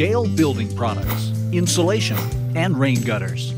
Gale Building Products, insulation, and rain gutters.